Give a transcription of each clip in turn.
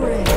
Pray.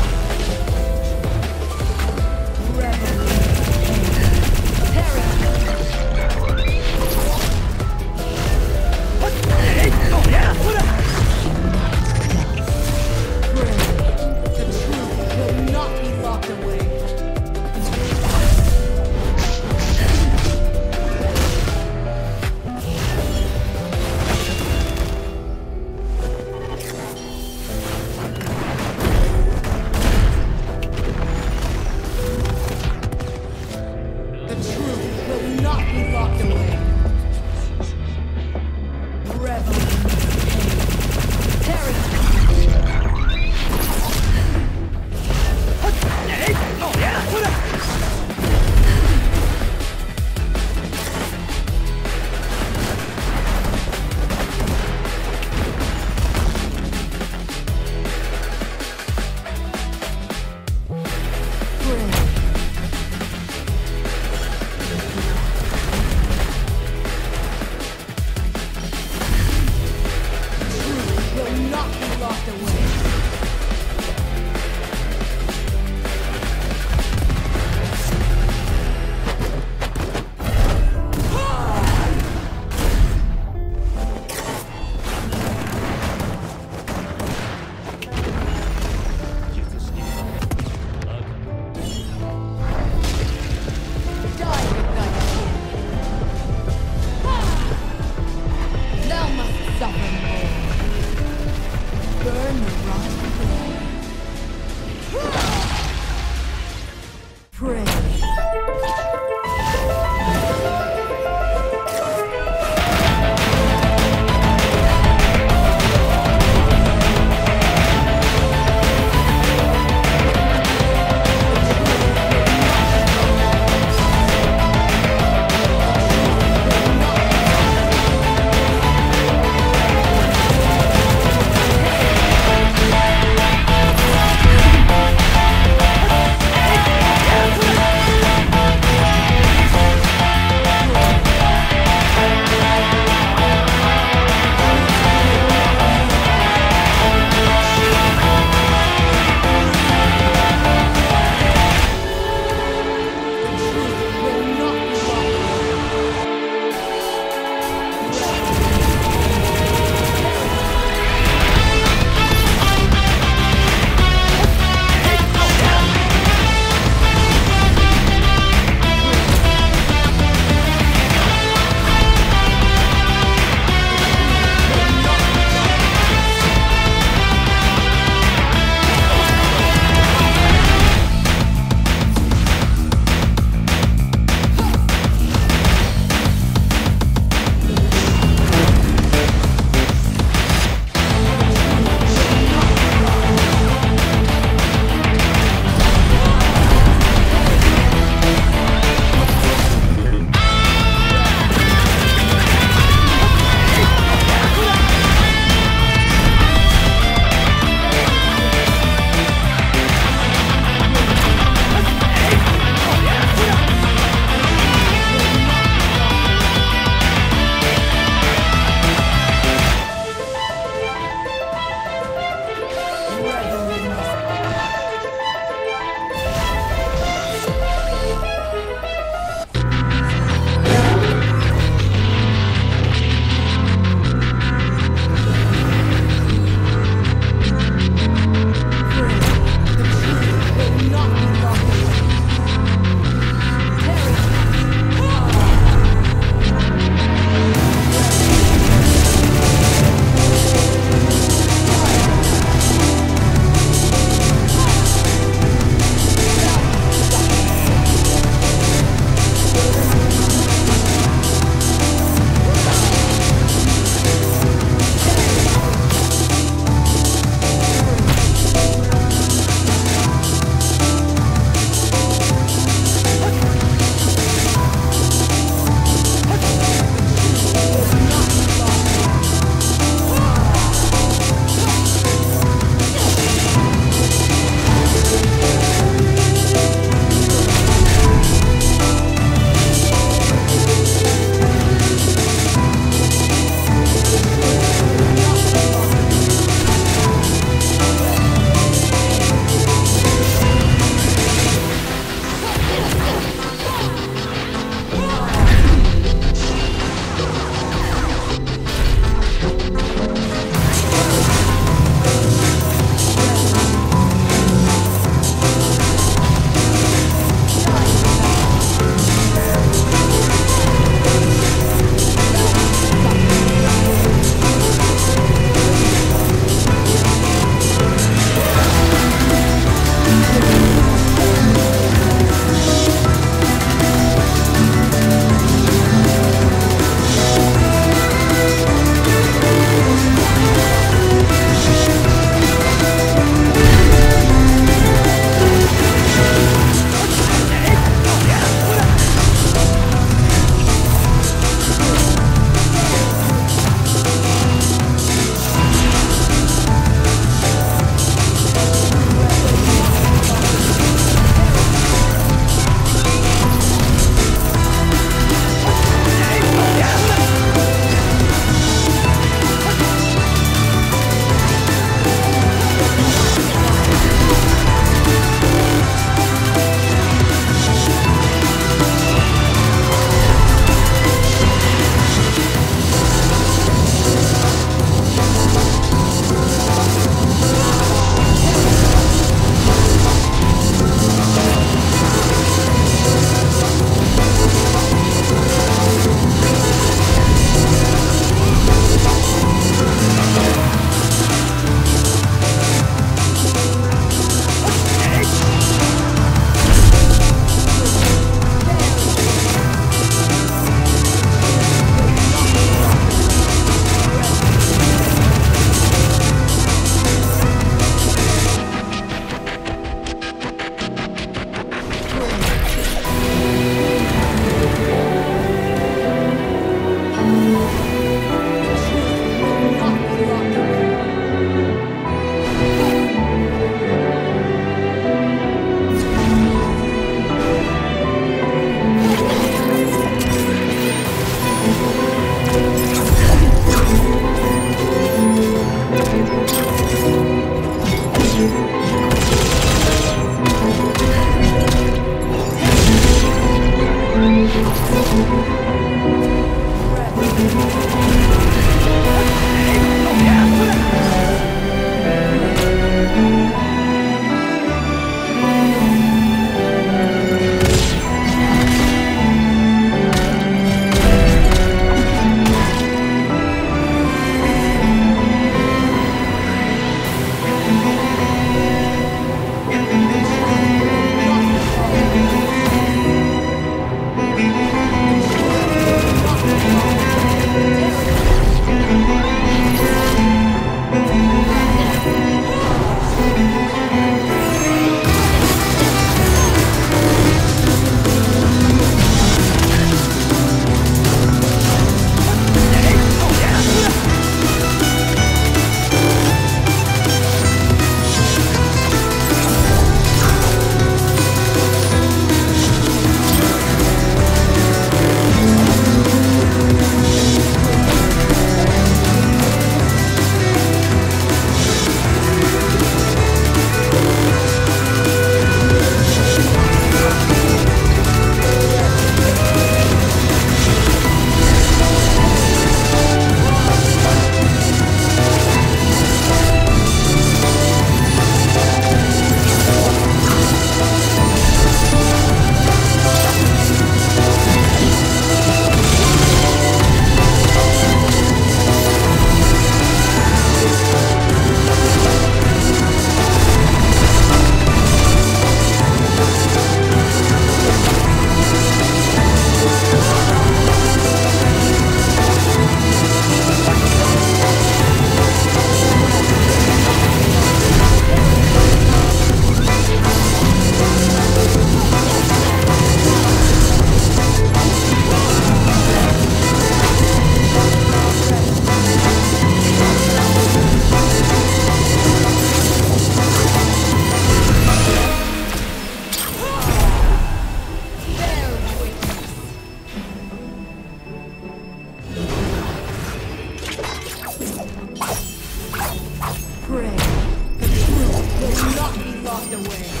Be locked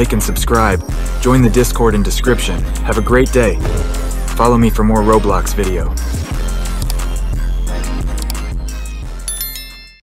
like and subscribe. Join the Discord in description. Have a great day. Follow me for more Roblox video.